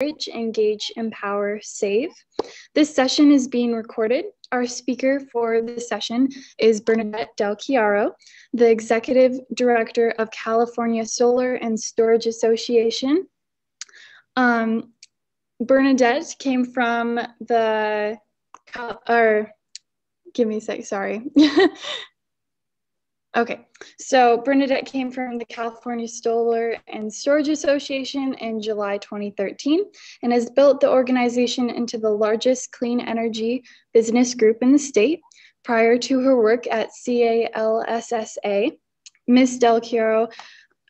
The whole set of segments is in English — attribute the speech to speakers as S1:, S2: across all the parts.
S1: Encourage, Engage, Empower, Save. This session is being recorded. Our speaker for this session is Bernadette Del Chiaro, the Executive Director of California Solar and Storage Association. Um, Bernadette came from the, or give me a sec, sorry. Okay, so Bernadette came from the California Solar and Storage Association in July 2013 and has built the organization into the largest clean energy business group in the state. Prior to her work at CALSSA, Ms. Del Chiaro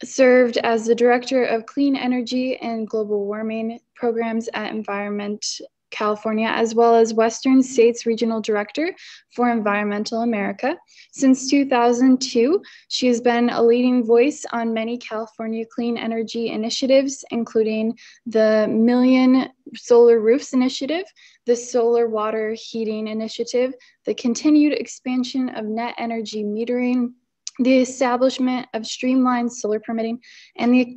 S1: served as the Director of Clean Energy and Global Warming Programs at Environment California, as well as Western States Regional Director for Environmental America. Since 2002, she has been a leading voice on many California clean energy initiatives, including the Million Solar Roofs Initiative, the Solar Water Heating Initiative, the continued expansion of net energy metering, the establishment of streamlined solar permitting, and the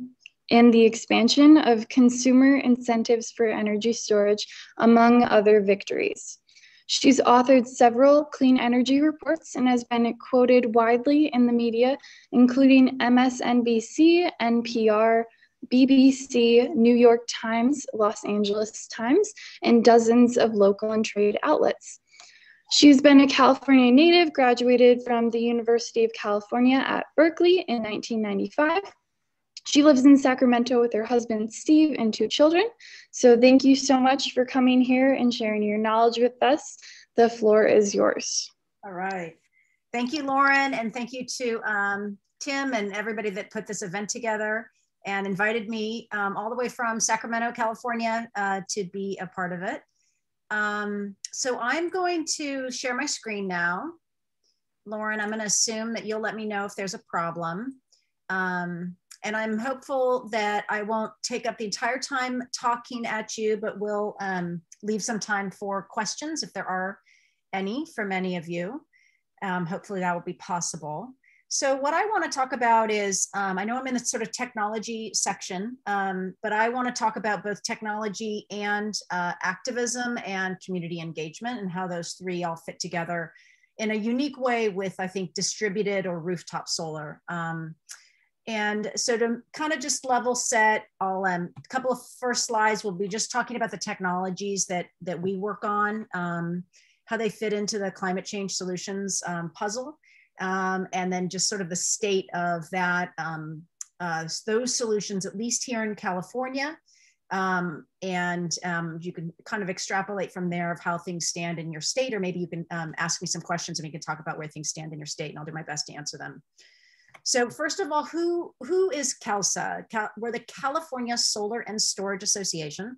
S1: and the expansion of consumer incentives for energy storage, among other victories. She's authored several clean energy reports and has been quoted widely in the media, including MSNBC, NPR, BBC, New York Times, Los Angeles Times, and dozens of local and trade outlets. She's been a California native, graduated from the University of California at Berkeley in 1995 she lives in Sacramento with her husband, Steve, and two children. So thank you so much for coming here and sharing your knowledge with us. The floor is yours.
S2: All right. Thank you, Lauren. And thank you to um, Tim and everybody that put this event together and invited me um, all the way from Sacramento, California uh, to be a part of it. Um, so I'm going to share my screen now. Lauren, I'm going to assume that you'll let me know if there's a problem. Um, and I'm hopeful that I won't take up the entire time talking at you, but we'll um, leave some time for questions if there are any from any of you. Um, hopefully that will be possible. So what I want to talk about is, um, I know I'm in the sort of technology section, um, but I want to talk about both technology and uh, activism and community engagement and how those three all fit together in a unique way with, I think, distributed or rooftop solar. Um, and so to kind of just level set, I'll um, a couple of first slides will be just talking about the technologies that that we work on, um, how they fit into the climate change solutions um, puzzle, um, and then just sort of the state of that um, uh, those solutions, at least here in California. Um, and you can kind of extrapolate from there of how things stand in your state, or maybe you can ask me some questions and we can talk about where things stand in your state, and I'll do my best to answer them. So first of all, who, who is CALSSA? Cal, we're the California Solar and Storage Association.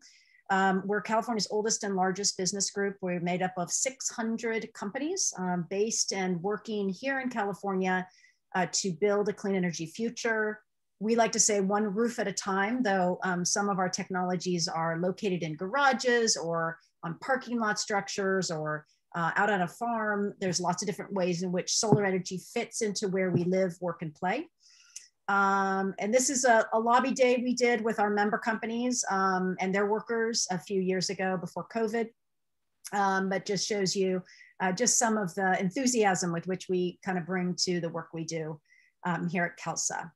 S2: Um, we're California's oldest and largest business group. We're made up of 600 companies um, based and working here in California uh, to build a clean energy future. We like to say one roof at a time, though um, some of our technologies are located in garages or on parking lot structures or uh, out on a farm. There's lots of different ways in which solar energy fits into where we live, work, and play. Um, and this is a, a, lobby day we did with our member companies um, and their workers a few years ago before COVID. Um, but just shows you uh, just some of the enthusiasm with which we kind of bring to the work we do um, here at CALSSA.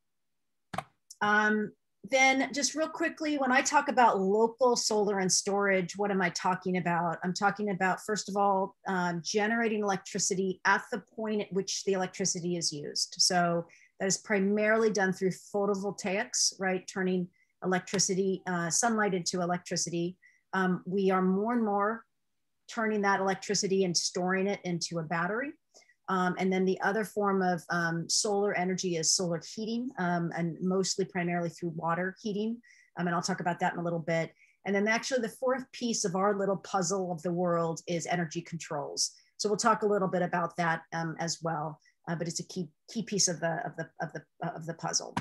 S2: Then just real quickly, when I talk about local solar and storage, what am I talking about? I'm talking about, first of all, um, generating electricity at the point at which the electricity is used. So that is primarily done through photovoltaics, right? Turning electricity, uh, sunlight into electricity. Um, we are more and more turning that electricity and storing it into a battery. Um, and then the other form of um, solar energy is solar heating, um, and mostly primarily through water heating. Um, and I'll talk about that in a little bit. And then actually the fourth piece of our little puzzle of the world is energy controls. So we'll talk a little bit about that um, as well, uh, but it's a key, key piece of the, of the, of the, uh, of the puzzle.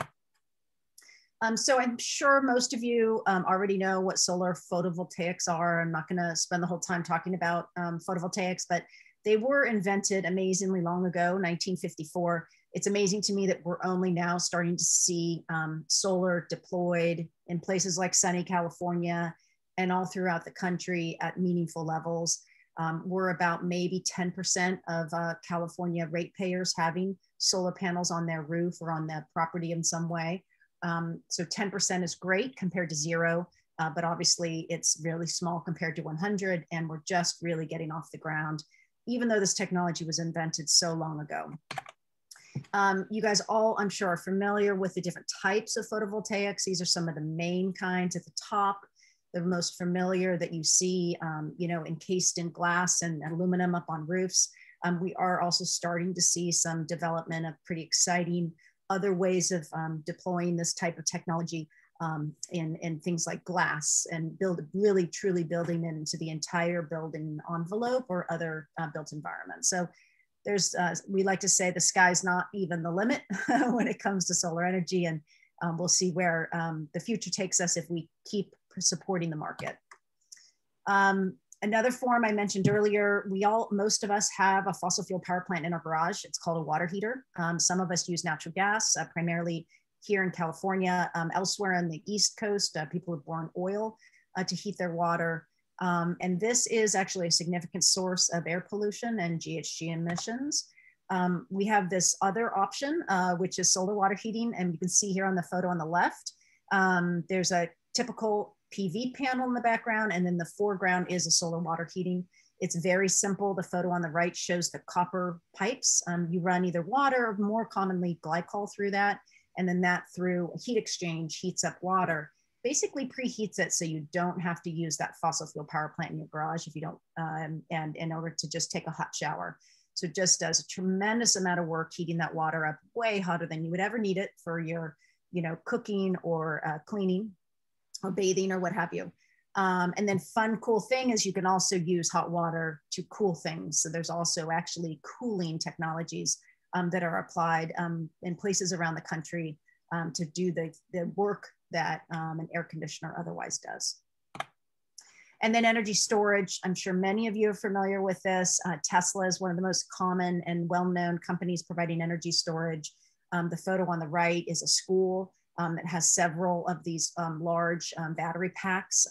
S2: Um, so I'm sure most of you um, already know what solar photovoltaics are. I'm not going to spend the whole time talking about um, photovoltaics, but they were invented amazingly long ago, 1954. It's amazing to me that we're only now starting to see um, solar deployed in places like sunny California and all throughout the country at meaningful levels. Um, we're about maybe 10% of uh, California ratepayers having solar panels on their roof or on their property in some way. Um, so 10% is great compared to zero, uh, but obviously it's really small compared to 100, and we're just really getting off the ground, even though this technology was invented so long ago. Um, you guys all, I'm sure, are familiar with the different types of photovoltaics. These are some of the main kinds at the top the most familiar that you see, um, you know, encased in glass and aluminum up on roofs. Um, we are also starting to see some development of pretty exciting other ways of um, deploying this type of technology um, in, in things like glass and build really truly building into the entire building envelope or other uh, built environments. So there's, uh, we like to say the sky's not even the limit when it comes to solar energy and um, we'll see where um, the future takes us if we keep supporting the market. Um, another form I mentioned earlier, we all, most of us have a fossil fuel power plant in our garage. It's called a water heater. Um, some of us use natural gas, uh, primarily here in California. Um, elsewhere on the East Coast, uh, people have borne oil uh, to heat their water. Um, and this is actually a significant source of air pollution and GHG emissions. Um, we have this other option, uh, which is solar water heating. And you can see here on the photo on the left, um, there's a typical PV panel in the background, and then the foreground is a solar water heating. It's very simple. The photo on the right shows the copper pipes. Um, you run either water or more commonly glycol through that, and then that through a heat exchange heats up water, basically preheats it so you don't have to use that fossil fuel power plant in your garage if you don't, um, and in order to just take a hot shower. So it just does a tremendous amount of work heating that water up way hotter than you would ever need it for your, you know, cooking or uh, cleaning or bathing or what have you. Um, and then fun, cool thing is you can also use hot water to cool things. So there's also actually cooling technologies um, that are applied um, in places around the country um, to do the, the work that um, an air conditioner otherwise does. And then energy storage, I'm sure many of you are familiar with this. Uh, Tesla is one of the most common and well-known companies providing energy storage. Um, the photo on the right is a school um, it has several of these um, large um, battery packs.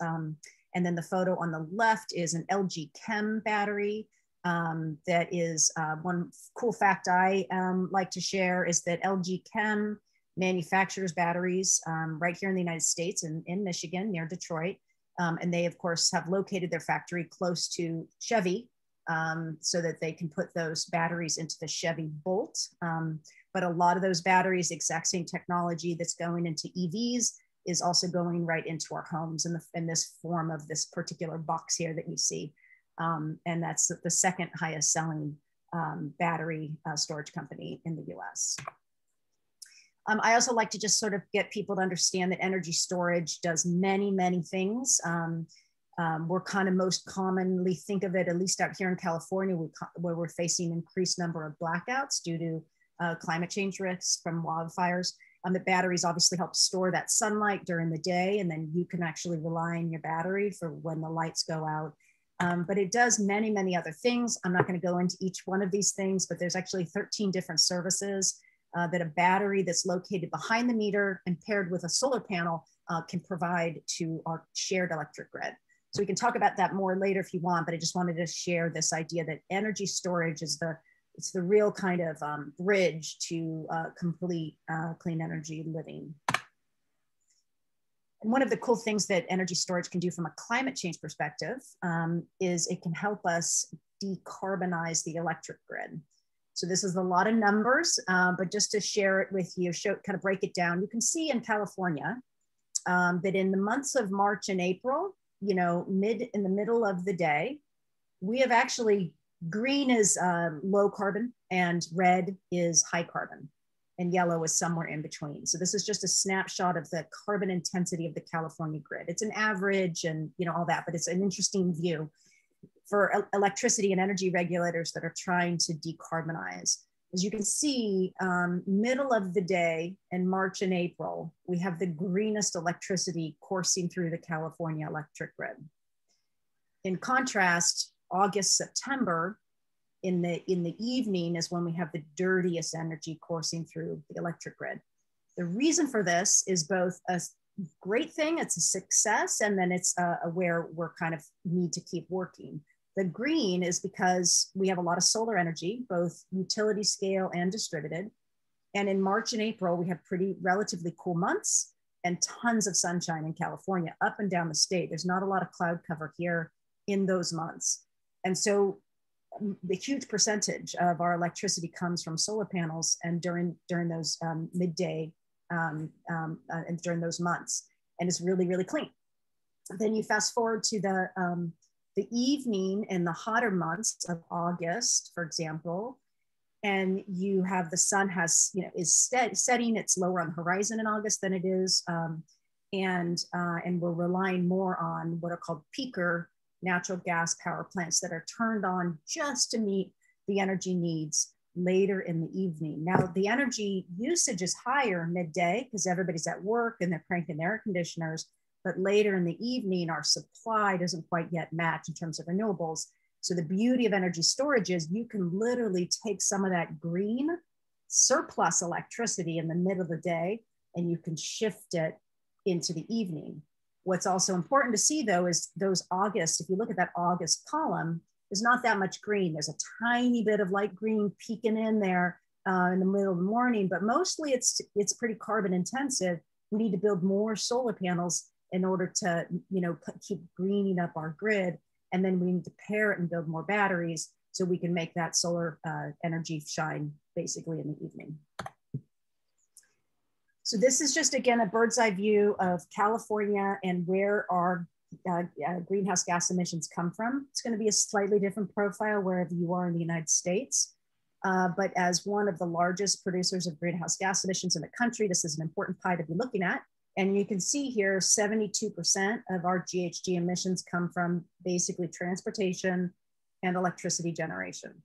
S2: And then the photo on the left is an LG Chem battery. Um, that is uh, one cool fact I um, like to share is that LG Chem manufactures batteries right here in the United States and in, in Michigan near Detroit. and they, of course, have located their factory close to Chevy, um, so that they can put those batteries into the Chevy Bolt. Um, but a lot of those batteries, exact same technology that's going into EVs is also going right into our homes in, the, in this form of this particular box here that you see. Um, and that's the second highest selling um, battery uh, storage company in the US. Um, I also like to just sort of get people to understand that energy storage does many, many things. Um, um, we're kind of most commonly think of it, at least out here in California, we, where we're facing increased number of blackouts due to uh, climate change risks from wildfires. Um, the batteries obviously help store that sunlight during the day, and then you can actually rely on your battery for when the lights go out. Um, but it does many, many other things. I'm not going to go into each one of these things, but there's actually 13 different services uh, that a battery that's located behind the meter and paired with a solar panel uh, can provide to our shared electric grid. So we can talk about that more later if you want, but I just wanted to share this idea that energy storage is the it's the real kind of um, bridge to uh, complete uh, clean energy living. And one of the cool things that energy storage can do from a climate change perspective um, is it can help us decarbonize the electric grid. So this is a lot of numbers, uh, but just to share it with you, show kind of break it down. You can see in California um, that in the months of March and April, you know, mid in the middle of the day, we have actually green is um, low carbon and red is high carbon and yellow is somewhere in between. So this is just a snapshot of the carbon intensity of the California grid. It's an average and you know all that, but it's an interesting view for electricity and energy regulators that are trying to decarbonize. As you can see, um, middle of the day in March and April, we have the greenest electricity coursing through the California electric grid. In contrast, August, September, in the, in the evening is when we have the dirtiest energy coursing through the electric grid. The reason for this is both a great thing. It's a success. And then it's uh, where we're kind of need to keep working. The green is because we have a lot of solar energy, both utility scale and distributed. And in March and April, we have pretty relatively cool months and tons of sunshine in California up and down the state. There's not a lot of cloud cover here in those months. And so the huge percentage of our electricity comes from solar panels and during, during those um, midday um, um, uh, and during those months. And it's really, really clean. Then you fast forward to the, um, the evening in the hotter months of August, for example, and you have the sun has, you know, is set, setting, it's lower on the horizon in August than it is. Um, and, uh, and we're relying more on what are called peaker natural gas power plants that are turned on just to meet the energy needs later in the evening. Now, the energy usage is higher midday because everybody's at work and they're cranking their air conditioners. But later in the evening, our supply doesn't quite yet match in terms of renewables. So, the beauty of energy storage is you can literally take some of that green surplus electricity in the middle of the day and you can shift it into the evening. What's also important to see though is those August, if you look at that August column, there's not that much green. There's a tiny bit of light green peeking in there uh, in the middle of the morning, but mostly it's it's pretty carbon intensive. We need to build more solar panels in order to you know keep greening up our grid, and then we need to pair it and build more batteries so we can make that solar uh, energy shine basically in the evening. So this is just again a bird's eye view of California and where our uh, uh, greenhouse gas emissions come from. It's going to be a slightly different profile wherever you are in the United States. Uh, but as one of the largest producers of greenhouse gas emissions in the country, this is an important pie to be looking at. And you can see here 72% of our GHG emissions come from basically transportation and electricity generation.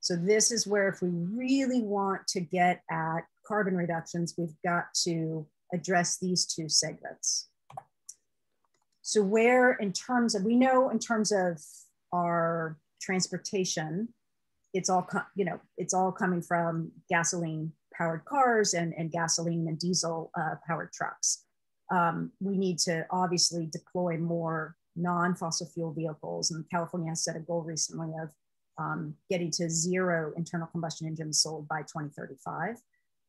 S2: So this is where if we really want to get at carbon reductions, we've got to address these two segments. So where in terms of, we know in terms of our transportation, it's all, you know, it's all coming from gasoline powered cars and, and gasoline and diesel uh, powered trucks. Um, we need to obviously deploy more non-fossil fuel vehicles. And California has set a goal recently of um, getting to zero internal combustion engines sold by 2035.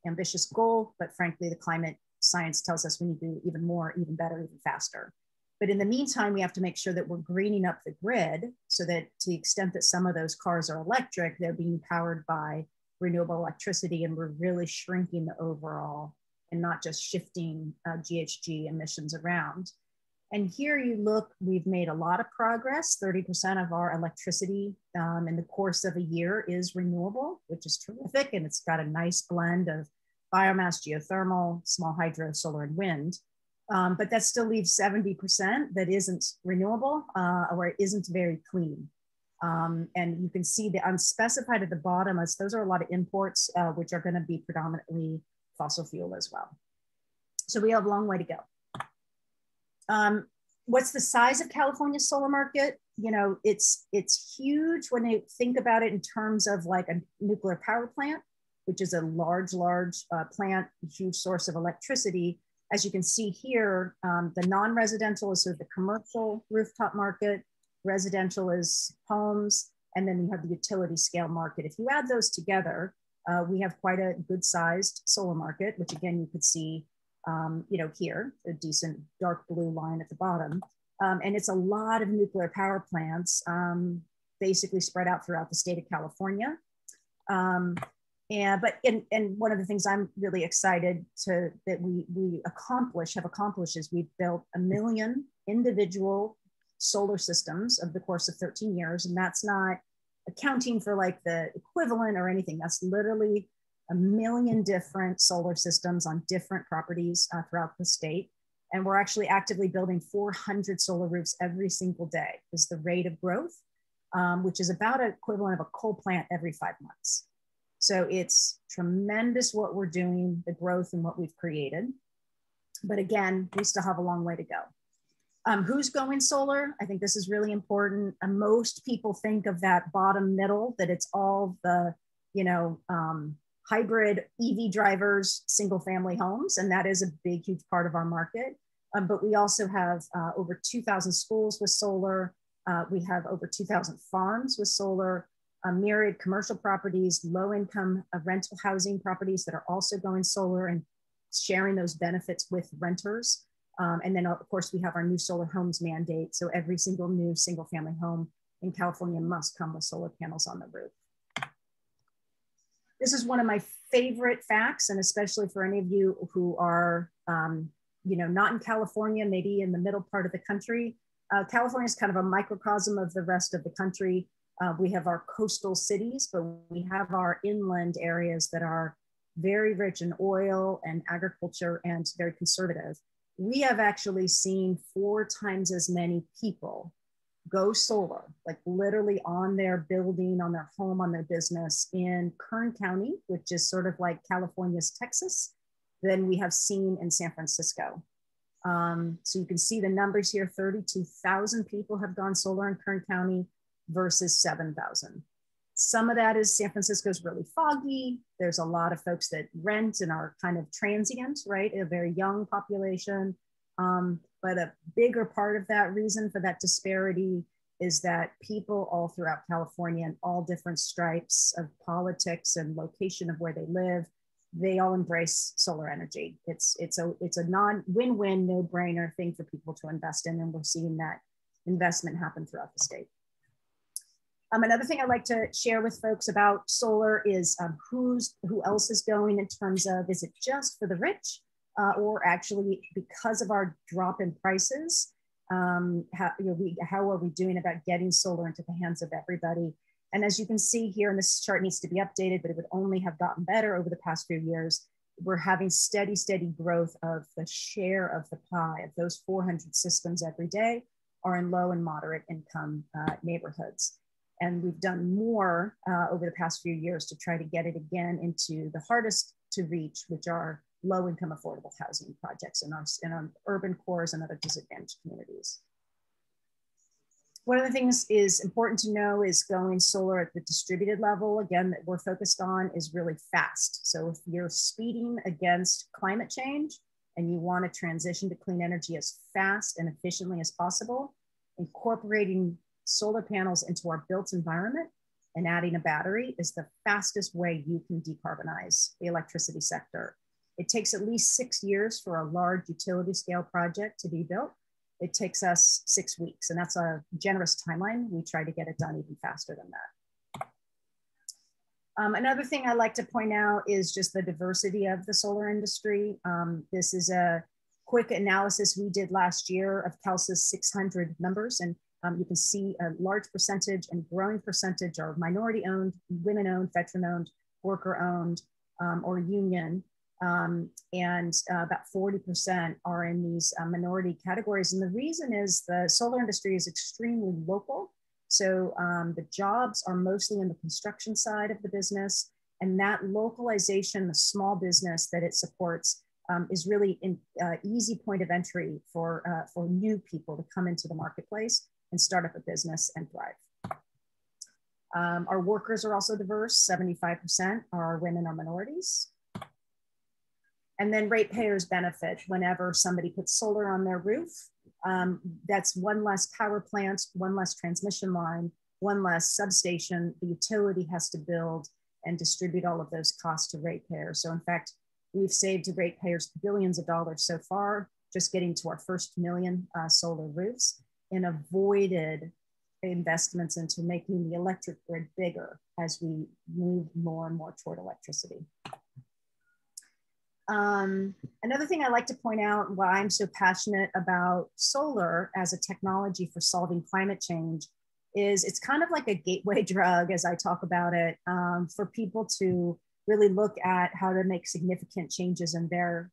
S2: Ambitious goal, but frankly, the climate science tells us we need to do even more, even better, even faster. But in the meantime, we have to make sure that we're greening up the grid so that to the extent that some of those cars are electric, they're being powered by renewable electricity and we're really shrinking the overall and not just shifting uh, GHG emissions around. And here you look, we've made a lot of progress. 30% of our electricity um, in the course of a year is renewable, which is terrific. And it's got a nice blend of biomass, geothermal, small hydro, solar, and wind. Um, but that still leaves 70% that isn't renewable uh, or isn't very clean. Um, and you can see the unspecified at the bottom as those are a lot of imports, uh, which are gonna be predominantly fossil fuel as well. So we have a long way to go. Um, what's the size of California's solar market? You know, it's, it's huge when you think about it in terms of like a nuclear power plant, which is a large, large uh, plant, huge source of electricity as you can see here, um, the non-residential is sort of the commercial rooftop market, residential is homes, and then you have the utility scale market. If you add those together, uh, we have quite a good sized solar market, which again, you could see, um, you know, here, a decent dark blue line at the bottom. Um, and it's a lot of nuclear power plants um, basically spread out throughout the state of California. Um, and but and, and one of the things i'm really excited to that we we accomplish have accomplished is we've built a million individual solar systems of the course of 13 years and that's not accounting for like the equivalent or anything that's literally a million different solar systems on different properties uh, throughout the state and we're actually actively building 400 solar roofs every single day is the rate of growth um, which is about equivalent of a coal plant every five months so it's tremendous what we're doing, the growth and what we've created. But again, we still have a long way to go. Um, who's going solar? I think this is really important. Uh, most people think of that bottom middle, that it's all the, you know, um, hybrid EV drivers, single family homes. And that is a big, huge part of our market. Um, but we also have uh, over 2,000 schools with solar. Uh, we have over 2,000 farms with solar, a myriad commercial properties, low income uh, rental housing properties that are also going solar and sharing those benefits with renters. Um, and then of course we have our new solar homes mandate. So every single new single family home in California must come with solar panels on the roof. This is one of my favorite facts, and especially for any of you who are, um, you know, not in California, maybe in the middle part of the country. Uh, California is kind of a microcosm of the rest of the country. Uh, we have our coastal cities, but we have our inland areas that are very rich in oil and agriculture and very conservative. We have actually seen four times as many people go solar, like literally on their building, on their home, on their business in Kern County, which is sort of like California's Texas, than we have seen in San Francisco. Um, so you can see the numbers here 32,000 people have gone solar in Kern County versus 7,000. Some of that is San Francisco is really foggy. There's a lot of folks that rent and are kind of transient, right? A very young population. Um, but a bigger part of that reason for that disparity is that people all throughout California and all different stripes of politics and location of where they live, they all embrace solar energy. It's it's a it's a non win-win, no-brainer thing for people to invest in, and we're seeing that investment happen throughout the state. Um, another thing I'd like to share with folks about solar is um, who's who else is going in terms of is it just for the rich uh, or actually because of our drop in prices, um, how, you know, we, how are we doing about getting solar into the hands of everybody? And as you can see here, and this chart needs to be updated, but it would only have gotten better over the past few years. We're having steady, steady growth of the share of the pie of those 400 systems every day are in low and moderate income uh, neighborhoods. And we've done more uh, over the past few years to try to get it again into the hardest to reach, which are low income affordable housing projects in our, in our urban cores and other disadvantaged communities. One of the things is important to know is going solar at the distributed level, again, that we're focused on is really fast. So if you're speeding against climate change and you want to transition to clean energy as fast and efficiently as possible, incorporating solar panels into our built environment and adding a battery is the fastest way you can decarbonize the electricity sector. It takes at least six years for a large utility scale project to be built. It takes us six weeks, and that's a generous timeline. We try to get it done even faster than that. Um, another thing I like to point out is just the diversity of the solar industry. Um, this is a quick analysis we did last year of CALSSA's 600 members, and um, you can see a large percentage and growing percentage are minority owned, women owned, veteran owned, worker owned, um, or union. Um, and uh, about 40% are in these uh, minority categories. And the reason is the solar industry is extremely local. So um, the jobs are mostly in the construction side of the business. And that localization, the small business that it supports, um, is really an uh, easy point of entry for, uh, for new people to come into the marketplace and start up a business and thrive. Um, our workers are also diverse. 75% are women or minorities. And then ratepayers benefit whenever somebody puts solar on their roof. Um, that's one less power plant, one less transmission line, one less substation. The utility has to build and distribute all of those costs to ratepayers. So in fact, we've saved to ratepayers billions of dollars so far, just getting to our first million uh, solar roofs and avoided investments into making the electric grid bigger as we move more and more toward electricity. Um, another thing I like to point out why I'm so passionate about solar as a technology for solving climate change is it's kind of like a gateway drug as I talk about it um, for people to really look at how to make significant changes in their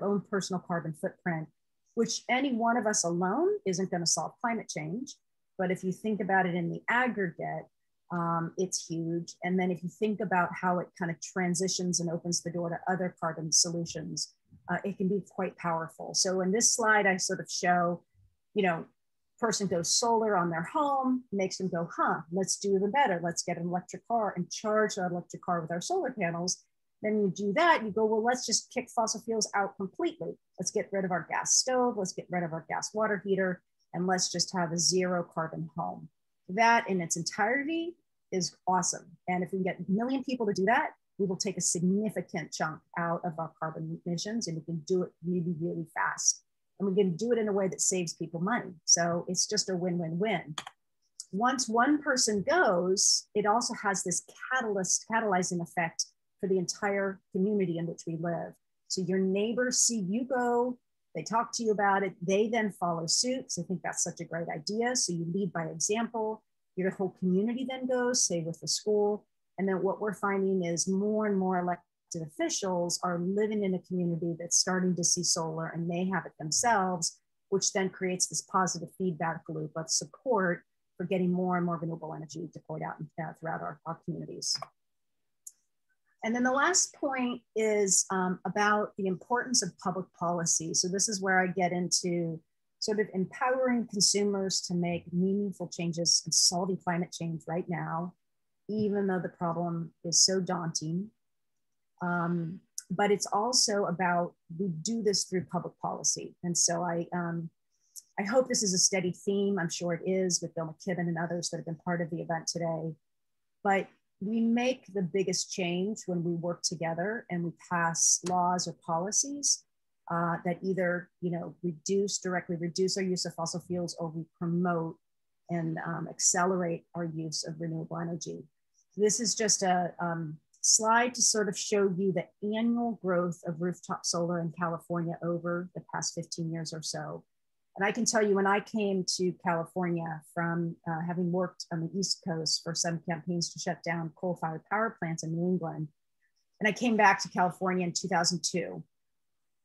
S2: own personal carbon footprint, which any one of us alone isn't going to solve climate change. But if you think about it in the aggregate, um, it's huge. And then if you think about how it kind of transitions and opens the door to other carbon solutions, uh, it can be quite powerful. So in this slide, I sort of show, you know, person goes solar on their home, makes them go, huh, let's do even better. Let's get an electric car and charge that electric car with our solar panels. Then you do that, you go, well, let's just kick fossil fuels out completely. Let's get rid of our gas stove, let's get rid of our gas water heater, and let's just have a zero carbon home. That in its entirety is awesome. And if we get a million people to do that, we will take a significant chunk out of our carbon emissions and we can do it really, really fast. And we can do it in a way that saves people money. So it's just a win win win. Once one person goes, it also has this catalyst, catalyzing effect for the entire community in which we live. So your neighbors see you go, they talk to you about it, they then follow suit. So I think that's such a great idea. So you lead by example. Your whole community then goes, say with the school. And then what we're finding is more and more elected officials are living in a community that's starting to see solar and they have it themselves, which then creates this positive feedback loop of support for getting more and more renewable energy deployed out uh, throughout our, our communities. And then the last point is um, about the importance of public policy. So this is where I get into sort of empowering consumers to make meaningful changes and solving climate change right now, even though the problem is so daunting. Um, but it's also about we do this through public policy. And so I, um, I hope this is a steady theme. I'm sure it is with Bill McKibben and others that have been part of the event today. But we make the biggest change when we work together and we pass laws or policies uh, that either you know reduce directly reduce our use of fossil fuels or we promote and um, accelerate our use of renewable energy. This is just a um, slide to sort of show you the annual growth of rooftop solar in California over the past 15 years or so. And I can tell you when I came to California from uh, having worked on the East Coast for some campaigns to shut down coal fired power plants in New England, and I came back to California in 2002.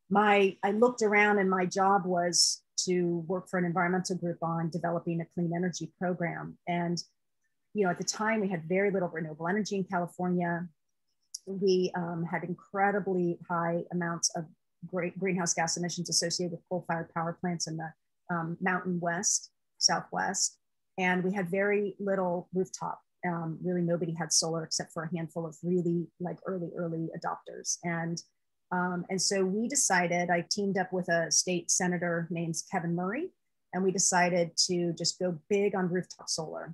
S2: My, I looked around and my job was to work for an environmental group on developing a clean energy program. And, you know, at the time we had very little renewable energy in California. We um, had incredibly high amounts of great greenhouse gas emissions associated with coal-fired power plants in the um, Mountain West, Southwest, and we had very little rooftop. Um, really, nobody had solar except for a handful of really like early, early adopters. And um, and so we decided. I teamed up with a state senator named Kevin Murray, and we decided to just go big on rooftop solar.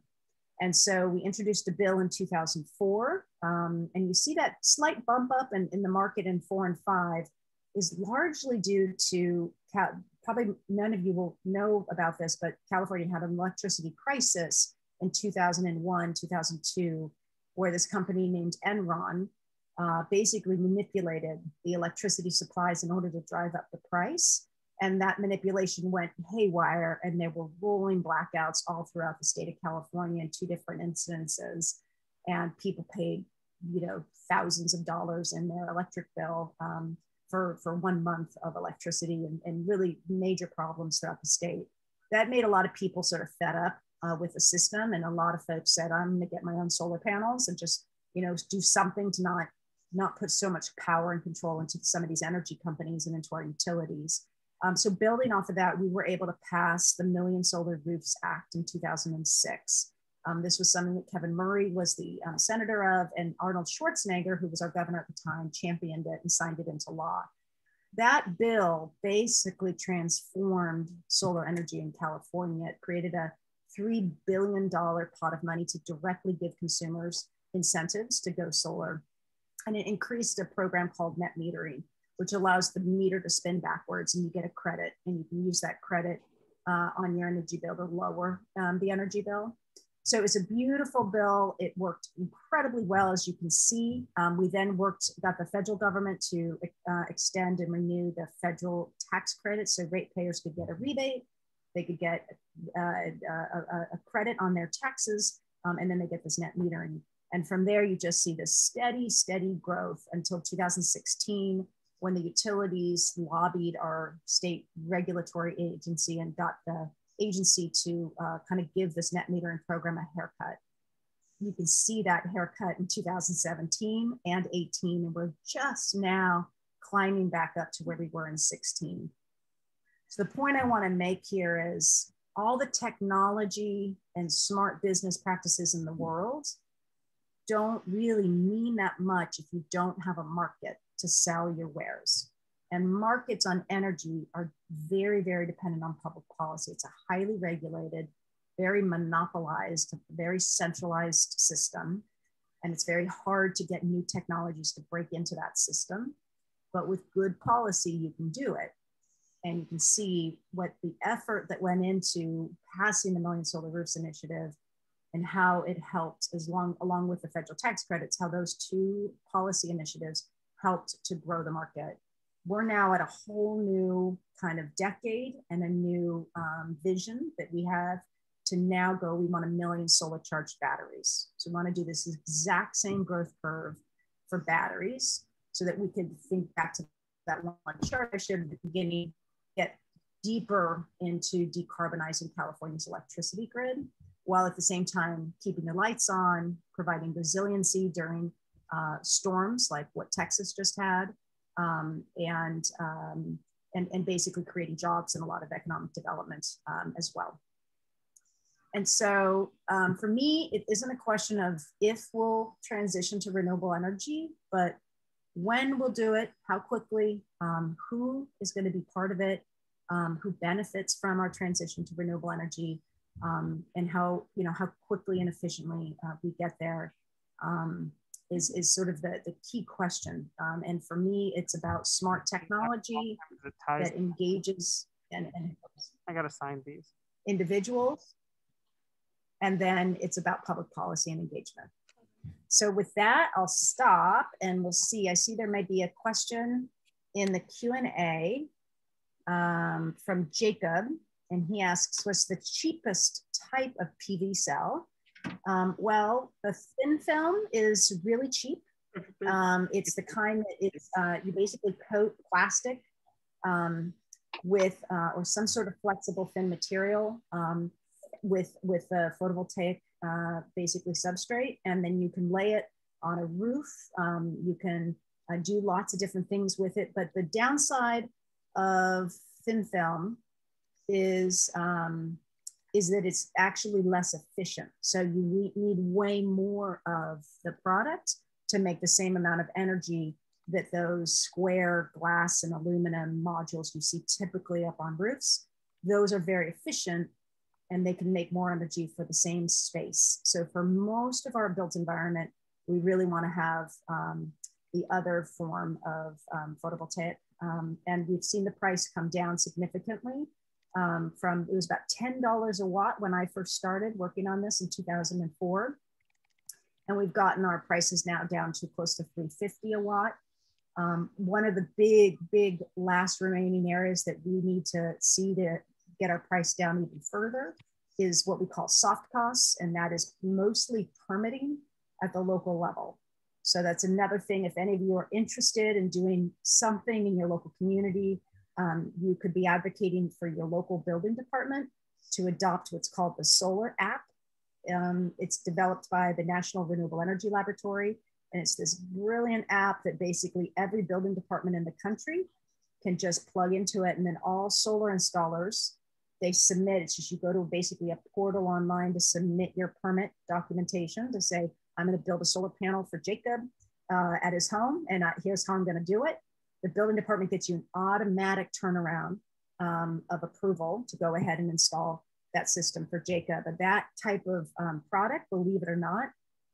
S2: And so we introduced a bill in 2004. Um, and you see that slight bump up in, in the market in four and five is largely due to probably none of you will know about this, but California had an electricity crisis in 2001, 2002, where this company named Enron uh, basically manipulated the electricity supplies in order to drive up the price. And that manipulation went haywire, and there were rolling blackouts all throughout the state of California in two different instances. And people paid, you know, thousands of dollars in their electric bill um, for, for one month of electricity and, and really major problems throughout the state. That made a lot of people sort of fed up uh, with the system. And a lot of folks said, I'm gonna get my own solar panels and just, you know, do something to not, not put so much power and control into some of these energy companies and into our utilities. Um, so building off of that, we were able to pass the Million Solar Roofs Act in 2006. Um, this was something that Kevin Murray was the uh, senator of, and Arnold Schwarzenegger, who was our governor at the time, championed it and signed it into law. That bill basically transformed solar energy in California. It created a $3 billion pot of money to directly give consumers incentives to go solar. And it increased a program called net metering, which allows the meter to spin backwards and you get a credit and you can use that credit uh, on your energy bill to lower um, the energy bill. So it's a beautiful bill. It worked incredibly well, as you can see. Um, we then worked, got the federal government to uh, extend and renew the federal tax credit so ratepayers could get a rebate. They could get uh, a, a, credit on their taxes, um, and then they get this net metering. And from there, you just see this steady, steady growth until 2016, when the utilities lobbied our state regulatory agency and got the agency to uh, kind of give this net metering program a haircut. You can see that haircut in 2017 and 18, and we're just now climbing back up to where we were in 16. So the point I want to make here is all the technology and smart business practices in the world don't really mean that much if you don't have a market to sell your wares. And markets on energy are very, very dependent on public policy. It's a highly regulated, very monopolized, very centralized system. And it's very hard to get new technologies to break into that system. But with good policy, you can do it. And you can see what the effort that went into passing the Million Solar Roofs Initiative and how it helped, as long along with the federal tax credits, how those two policy initiatives helped to grow the market. We're now at a whole new kind of decade and a new um, vision that we have to now go. We want a million solar charged batteries. So we want to do this exact same growth curve for batteries so that we could think back to that one chart I showed at the beginning, get deeper into decarbonizing California's electricity grid while at the same time keeping the lights on, providing resiliency during uh, storms like what Texas just had, um, and, um, and, and basically creating jobs and a lot of economic development um, as well. And so um, for me, it isn't a question of if we'll transition to renewable energy, but when we'll do it, how quickly, um, who is going to be part of it, who benefits from our transition to renewable energy, um, and how you know how quickly and efficiently uh, we get there um, is is sort of the, the key question. Um, and for me, it's about smart technology that engages and, and
S3: I gotta sign these
S2: individuals, and then it's about public policy and engagement. So with that, I'll stop and we'll see. I see there might be a question in the Q and A um, from Jacob and he asks, what's the cheapest type of PV cell? Um, well, the thin film is really cheap. Um, it's the kind that is, uh, you basically coat plastic um, with, uh, or some sort of flexible thin material um, with, with a photovoltaic uh, basically substrate. And then you can lay it on a roof. Um, you can uh, do lots of different things with it. But the downside of thin film is um, is that it's actually less efficient. So you need way more of the product to make the same amount of energy that those square glass and aluminum modules you see typically up on roofs. Those are very efficient and they can make more energy for the same space. So for most of our built environment, we really want to have um, the other form of um, photovoltaic. Um, and we've seen the price come down significantly um, from, it was about $10 a watt when I first started working on this in 2004. And we've gotten our prices now down to close to 350 a watt. Um, one of the big, big last remaining areas that we need to see to get our price down even further is what we call soft costs, and that is mostly permitting at the local level. So that's another thing. If any of you are interested in doing something in your local community, um, you could be advocating for your local building department to adopt what's called the SolarAPP. Um, it's developed by the National Renewable Energy Laboratory. And it's this brilliant app that basically every building department in the country can just plug into it. And then all solar installers, they submit, it's just you go to basically a portal online to submit your permit documentation to say, I'm going to build a solar panel for Jacob uh, at his home, and uh, here's how I'm going to do it the building department gets you an automatic turnaround um, of approval to go ahead and install that system for Jacob. But that type of um, product, believe it or not,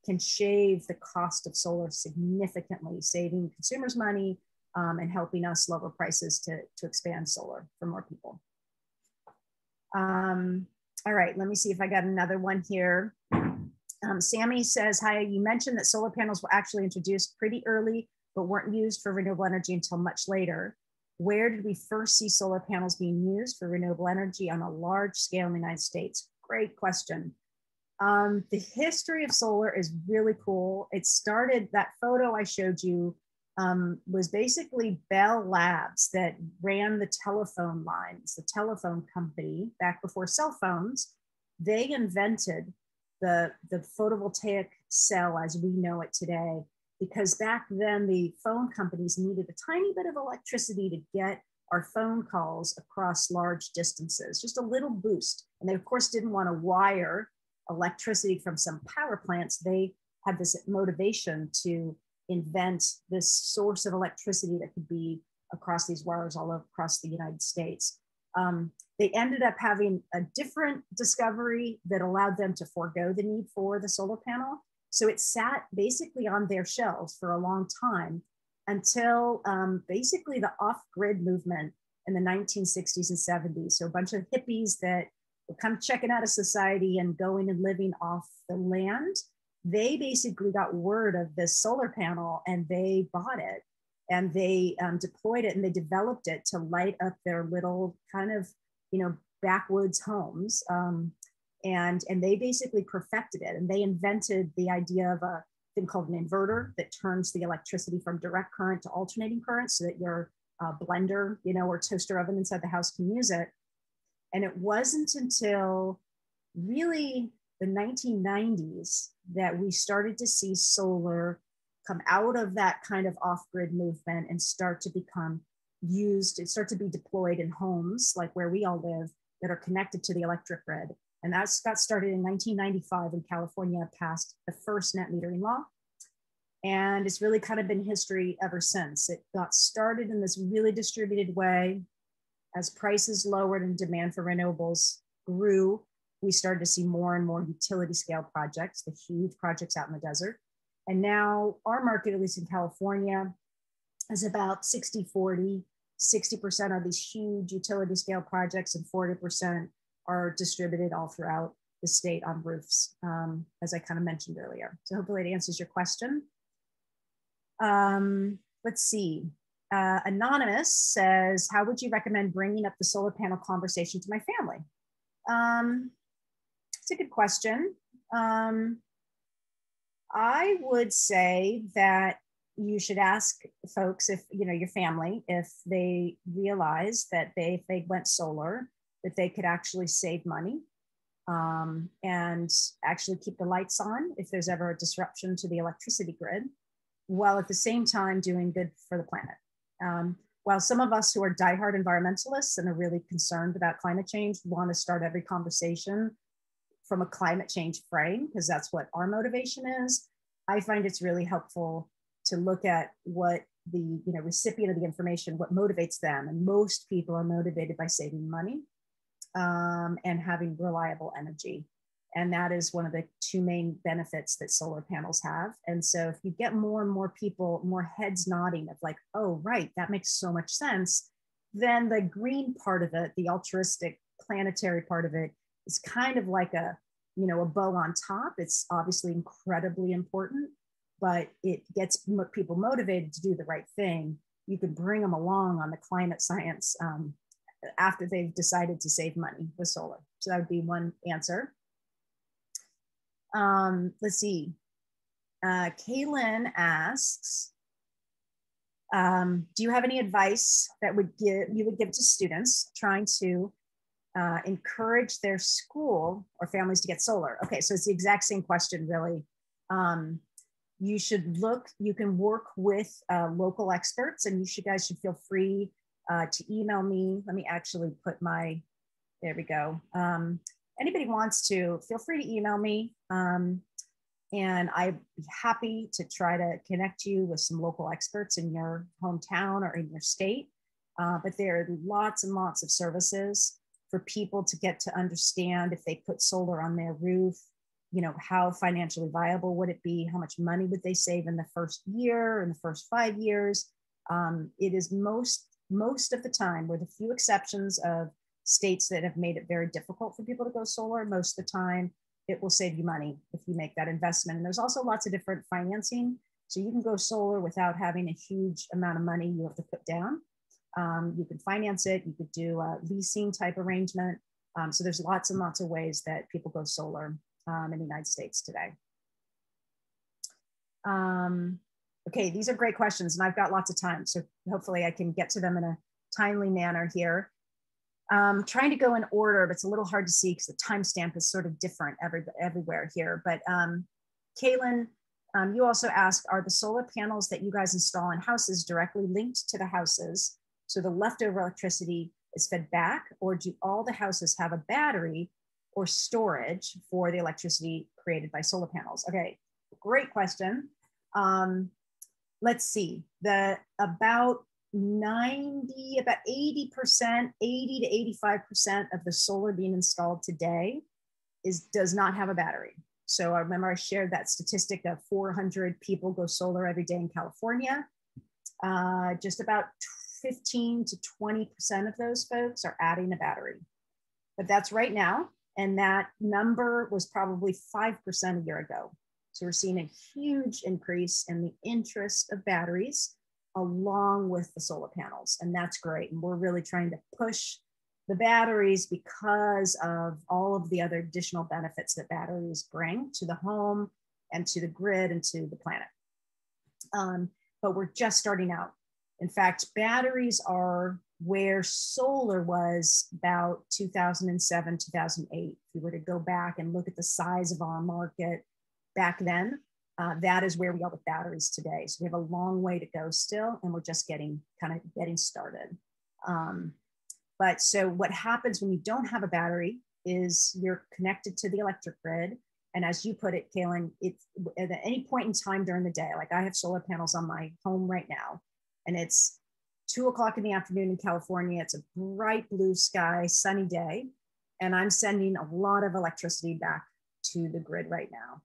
S2: can shave the cost of solar significantly, saving consumers money um, and helping us lower prices to, to expand solar for more people. Um, all right, let me see if I got another one here. Um, Sammy says, hi, you mentioned that solar panels were actually introduced pretty early but weren't used for renewable energy until much later. Where did we first see solar panels being used for renewable energy on a large scale in the United States? Great question. Um, the history of solar is really cool. It started, that photo I showed you um, was basically Bell Labs that ran the telephone lines, the telephone company back before cell phones. They invented the, the photovoltaic cell as we know it today because back then the phone companies needed a tiny bit of electricity to get our phone calls across large distances, just a little boost. And they, of course, didn't want to wire electricity from some power plants. They had this motivation to invent this source of electricity that could be across these wires all across the United States. Um, they ended up having a different discovery that allowed them to forego the need for the solar panel. So it sat basically on their shelves for a long time until um, basically the off grid movement in the 1960s and 70s. So a bunch of hippies that were kind of checking out of society and going and living off the land. They basically got word of this solar panel and they bought it and they um, deployed it and they developed it to light up their little kind of you know backwoods homes um, and and they basically perfected it and they invented the idea of a thing called an inverter that turns the electricity from direct current to alternating current so that your uh, blender you know or toaster oven inside the house can use it and it wasn't until really the 1990s that we started to see solar come out of that kind of off-grid movement and start to become used and start to be deployed in homes like where we all live that are connected to the electric grid. And that's got started in 1995 in California passed the first net metering law. And it's really kind of been history ever since. It got started in this really distributed way. As prices lowered and demand for renewables grew, we started to see more and more utility scale projects, the huge projects out in the desert. And now our market, at least in California, is about 60 40. 60% are these huge utility scale projects, and 40% are distributed all throughout the state on roofs, um, as I kind of mentioned earlier. So hopefully it answers your question. Um, let's see. Uh, Anonymous says, How would you recommend bringing up the solar panel conversation to my family? Um, it's a good question. Um, I would say that you should ask folks if you know your family if they realize that they if they went solar that they could actually save money um, and actually keep the lights on if there's ever a disruption to the electricity grid while at the same time doing good for the planet um, while some of us who are diehard environmentalists and are really concerned about climate change want to start every conversation from a climate change frame, because that's what our motivation is, I find it's really helpful to look at what the you know recipient of the information, what motivates them. And most people are motivated by saving money um, and having reliable energy. And that is one of the two main benefits that solar panels have. And so if you get more and more people, more heads nodding of like, oh, right, that makes so much sense, then the green part of it, the altruistic planetary part of it, is kind of like a you know a bow on top it's obviously incredibly important but it gets people motivated to do the right thing you can bring them along on the climate science um, after they've decided to save money with solar so that would be one answer um, let's see uh, kaylin asks um, do you have any advice that would give you would give to students trying to uh, encourage their school or families to get solar? Okay, so it's the exact same question, really. Um, you should look, you can work with uh, local experts, and you should guys should feel free uh, to email me. Let me actually put my, there we go. Um, anybody wants to, feel free to email me. Um, and I'd be happy to try to connect you with some local experts in your hometown or in your state. Uh, but there are lots and lots of services for people to get to understand if they put solar on their roof, you know, how financially viable would it be? How much money would they save in the first year, in the first five years? Um, it is most most of the time, with a few exceptions of states that have made it very difficult for people to go solar, most of the time it will save you money if you make that investment. And there's also lots of different financing. So you can go solar without having a huge amount of money you have to put down. Um, you can finance it, you could do a leasing type arrangement. Um, so there's lots and lots of ways that people go solar um, in the United States today. Um, okay, these are great questions and I've got lots of time. So hopefully I can get to them in a timely manner here. Um, trying to go in order, but it's a little hard to see because the timestamp is sort of different every, everywhere here. But um, Kaylin, um, you also asked, are the solar panels that you guys install in houses directly linked to the houses? So the leftover electricity is fed back, or do all the houses have a battery or storage for the electricity created by solar panels? Okay, great question. Um, let's see, the about 90, about 80%, 80 to 85% of the solar being installed today is does not have a battery. So I remember I shared that statistic of 400 people go solar every day in California. Uh, just about 15 to 20% of those folks are adding a battery. But that's right now. And that number was probably 5% a year ago. So we're seeing a huge increase in the interest of batteries along with the solar panels. And that's great. And we're really trying to push the batteries because of all of the other additional benefits that batteries bring to the home and to the grid and to the planet. Um, but we're just starting out. In fact, batteries are where solar was about 2007, 2008. If you were to go back and look at the size of our market back then, uh, that is where we are with batteries today. So we have a long way to go still, and we're just getting kind of getting started. Um, but so what happens when you don't have a battery is you're connected to the electric grid. And as you put it, Kaylin, it's at any point in time during the day, like I have solar panels on my home right now, and it's two o'clock in the afternoon in California. It's a bright blue sky, sunny day. And I'm sending a lot of electricity back to the grid right now.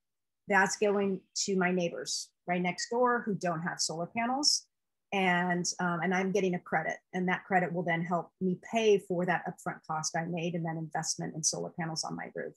S2: That's going to my neighbors right next door who don't have solar panels and um, and I'm getting a credit, and that credit will then help me pay for that upfront cost I made and then investment in solar panels on my roof.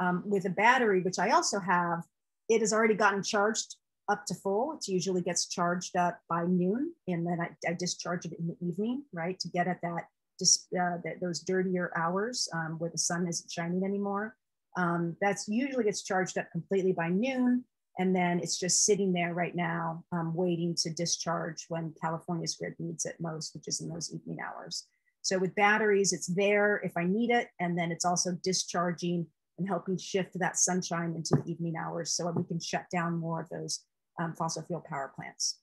S2: Um, with a battery, which I also have, it has already gotten charged up to full. It usually gets charged up by noon, and then I, I discharge it in the evening, right, to get at that uh, that those dirtier hours um, where the sun isn't shining anymore. Um, that's usually gets charged up completely by noon and then it's just sitting there right now, um, waiting to discharge when California's grid needs it most, which is in those evening hours. So with batteries, it's there if I need it, and then it's also discharging and helping shift that sunshine into the evening hours so we can shut down more of those um, fossil fuel power plants.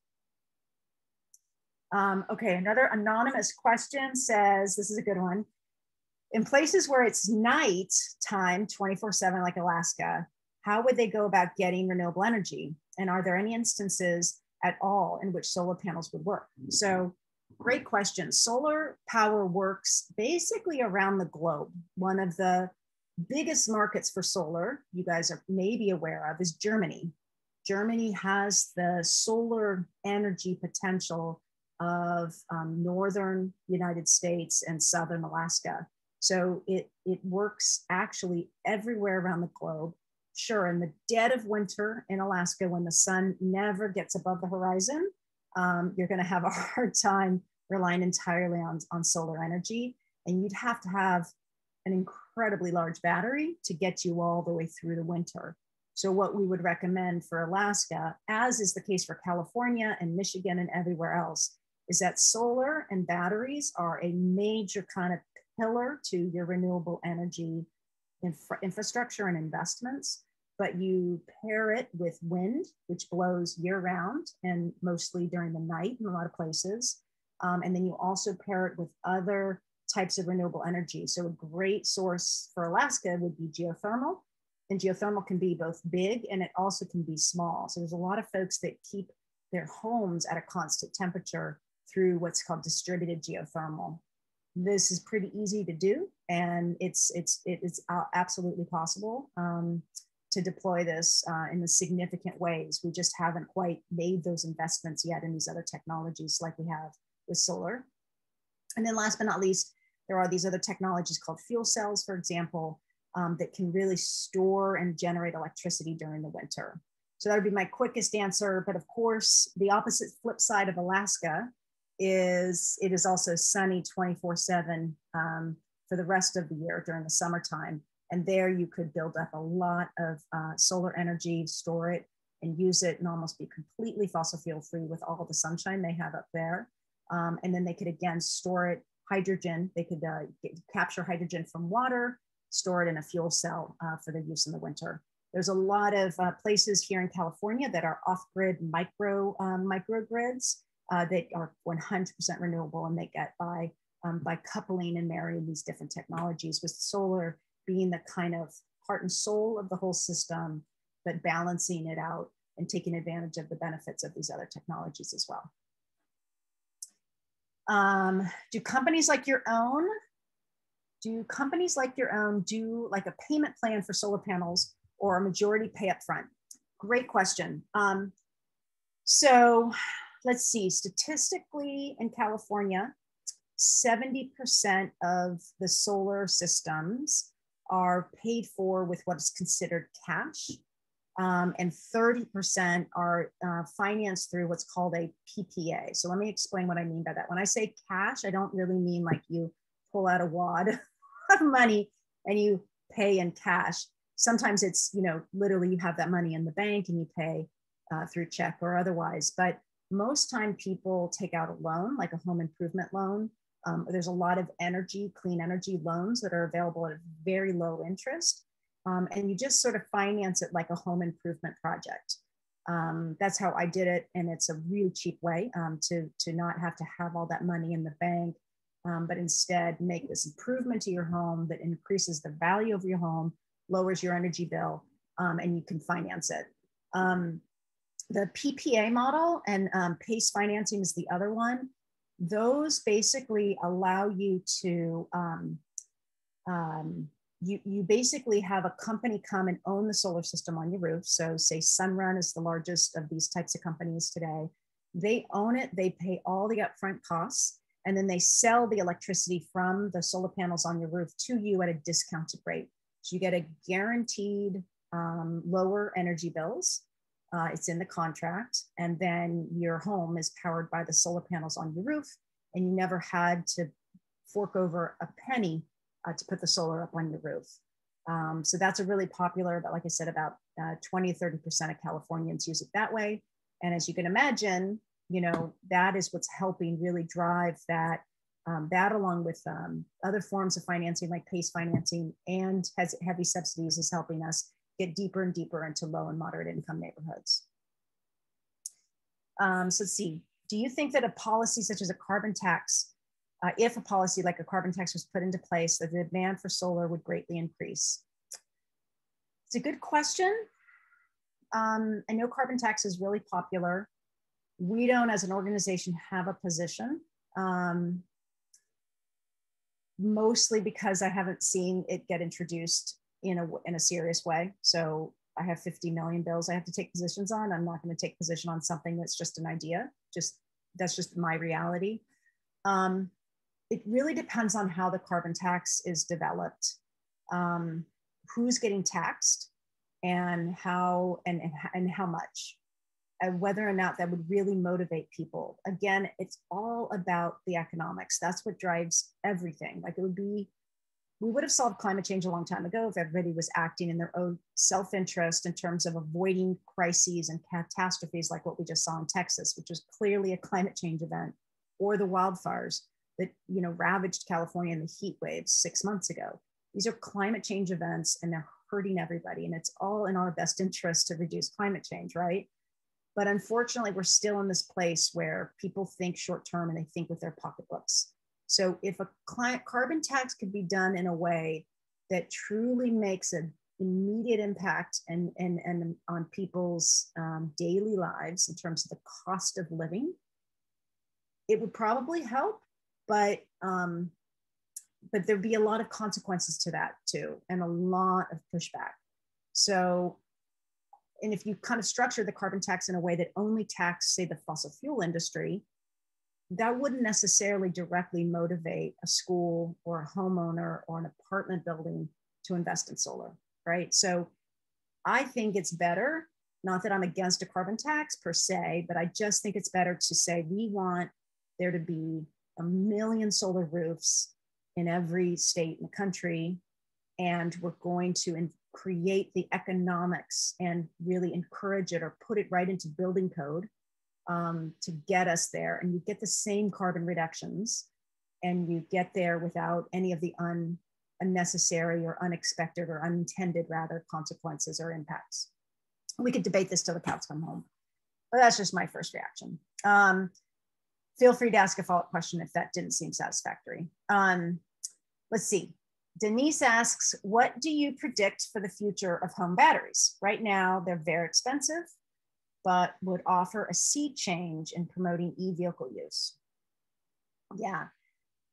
S2: Um, okay, another anonymous question says, this is a good one. In places where it's night time, 24 seven, like Alaska, how would they go about getting renewable energy? And are there any instances at all in which solar panels would work? So, great question. Solar power works basically around the globe. One of the biggest markets for solar, you guys are maybe aware of, is Germany. Germany has the solar energy potential of um, northern United States and southern Alaska. So it, it works actually everywhere around the globe sure, in the dead of winter in Alaska, when the sun never gets above the horizon, um, you're going to have a hard time relying entirely on, on solar energy. And you'd have to have an incredibly large battery to get you all the way through the winter. So, what we would recommend for Alaska, as is the case for California and Michigan and everywhere else, is that solar and batteries are a major kind of pillar to your renewable energy infra infrastructure and investments, but you pair it with wind, which blows year round and mostly during the night in a lot of places. Um, and then you also pair it with other types of renewable energy. So a great source for Alaska would be geothermal. And geothermal can be both big and it also can be small. So there's a lot of folks that keep their homes at a constant temperature through what's called distributed geothermal this is pretty easy to do and it's it's it's absolutely possible um, to deploy this uh, in the significant ways. We just haven't quite made those investments yet in these other technologies like we have with solar. And then last but not least there are these other technologies called fuel cells for example um, that can really store and generate electricity during the winter. So that would be my quickest answer but of course the opposite flip side of alaska is it is also sunny 24 7 um, for the rest of the year during the summertime. And there you could build up a lot of uh, solar energy, store it, and use it and almost be completely fossil fuel free with all the sunshine they have up there. Um, and then they could again store it hydrogen. They could uh, get, capture hydrogen from water, store it in a fuel cell uh, for their use in the winter. There's a lot of uh, places here in California that are off-grid micro um, microgrids uh, that are 100% renewable and they get by um, by coupling and marrying these different technologies with solar being the kind of heart and soul of the whole system, but balancing it out and taking advantage of the benefits of these other technologies as well. Um, do companies like your own, do companies like your own do like a payment plan for solar panels or a majority pay up front? Great question. Um, so let's see, statistically in California, 70% of the solar systems are paid for with what is considered cash um, and 30% are uh, financed through what's called a PPA. So let me explain what I mean by that. When I say cash, I don't really mean like you pull out a wad of money and you pay in cash. Sometimes it's, you know, literally you have that money in the bank and you pay uh, through check or otherwise. But most time people take out a loan, like a home improvement loan. Um, there's a lot of energy, clean energy loans that are available at a very low interest um, and you just sort of finance it like a home improvement project. Um, that's how I did it, and it's a really cheap way um, to to not have to have all that money in the bank, um, but instead make this improvement to your home that increases the value of your home, lowers your energy bill, um, and you can finance it. Um, the PPA model and PACE financing is the other one. Those basically allow you to um, you, you basically have a company come and own the solar system on your roof. So, say Sunrun is the largest of these types of companies today. They own it, they pay all the upfront costs, and then they sell the electricity from the solar panels on your roof to you at a discounted rate. So, you get a guaranteed um, lower energy bills. Uh, it's in the contract. And then your home is powered by the solar panels on your roof, and you never had to fork over a penny uh, to put the solar up on your roof. Um, so that's a really popular, but like I said, about uh, 20, 30% of Californians use it that way. And as you can imagine, you know, that is what's helping really drive that, um, that along with um, other forms of financing like PACE financing and has heavy subsidies is helping us get deeper and deeper into low and moderate income neighborhoods. Um, so let's see, do you think that a policy such as a carbon tax uh, if a policy like a carbon tax was put into place, that the demand for solar would greatly increase? It's a good question. Um, I know carbon tax is really popular. We don't, as an organization, have a position, um, mostly because I haven't seen it get introduced in a, in a serious way. So I have 50 million bills I have to take positions on. I'm not going to take position on something that's just an idea. Just that's just my reality. Um, it really depends on how the carbon tax is developed, um, who's getting taxed, and how and, and, and how much, and whether or not that would really motivate people. Again, it's all about the economics. That's what drives everything. Like it would be, we would have solved climate change a long time ago if everybody was acting in their own self-interest in terms of avoiding crises and catastrophes like what we just saw in Texas, which was clearly a climate change event, or the wildfires that you know ravaged California in the heat waves six months ago. These are climate change events and they're hurting everybody. And it's all in our best interest to reduce climate change, right? But unfortunately, we're still in this place where people think short term and they think with their pocketbooks. So if a client carbon tax could be done in a way that truly makes an immediate impact and, and, and on people's um, daily lives in terms of the cost of living, it would probably help but um, but there'd be a lot of consequences to that too, and a lot of pushback. So, and if you kind of structure the carbon tax in a way that only tax, say, the fossil fuel industry, that wouldn't necessarily directly motivate a school or a homeowner or an apartment building to invest in solar, right? So, I think it's better. Not that I'm against a carbon tax per se, but I just think it's better to say we want there to be a million solar roofs in every state in the country. And we're going to in- create the economics and really encourage it or put it right into building code um, to get us there. And you get the same carbon reductions and you get there without any of the un- unnecessary or unexpected or unintended rather consequences or impacts. We could debate this till the cows come home, but that's just my first reaction. Um, feel free to ask a follow-up question if that didn't seem satisfactory. Um, let's see. Denise asks, what do you predict for the future of home batteries? Right now, they're very expensive. But would offer a sea change in promoting e-vehicle use. Yeah,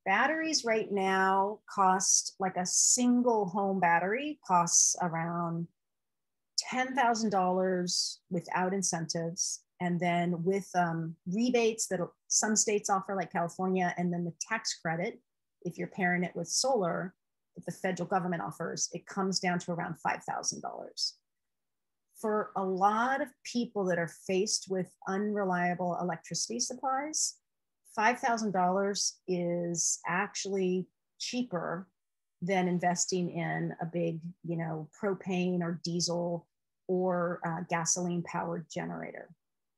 S2: batteries right now cost like a single home battery costs around $10,000 without incentives. And then with um, rebates that some states offer, like California, and then the tax credit, if you're pairing it with solar, that the federal government offers, it comes down to around $5,000. For a lot of people that are faced with unreliable electricity supplies, $5,000 is actually cheaper than investing in a big, you know, propane or diesel or uh, gasoline powered generator.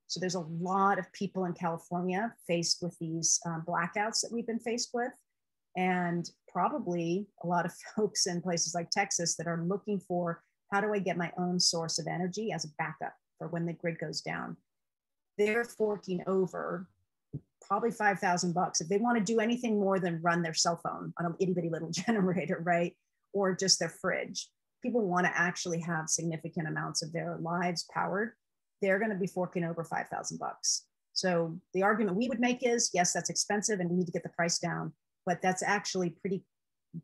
S2: So there's a lot of people in California faced with these um, blackouts that we've been faced with. And probably a lot of folks in places like Texas that are looking for how do I get my own source of energy as a backup for when the grid goes down. They're forking over probably 5,000 bucks if they want to do anything more than run their cell phone on an itty bitty little generator, right? Or just their fridge. People want to actually have significant amounts of their lives powered. They're going to be forking over 5,000 bucks. So the argument we would make is yes, that's expensive and we need to get the price down, but that's actually pretty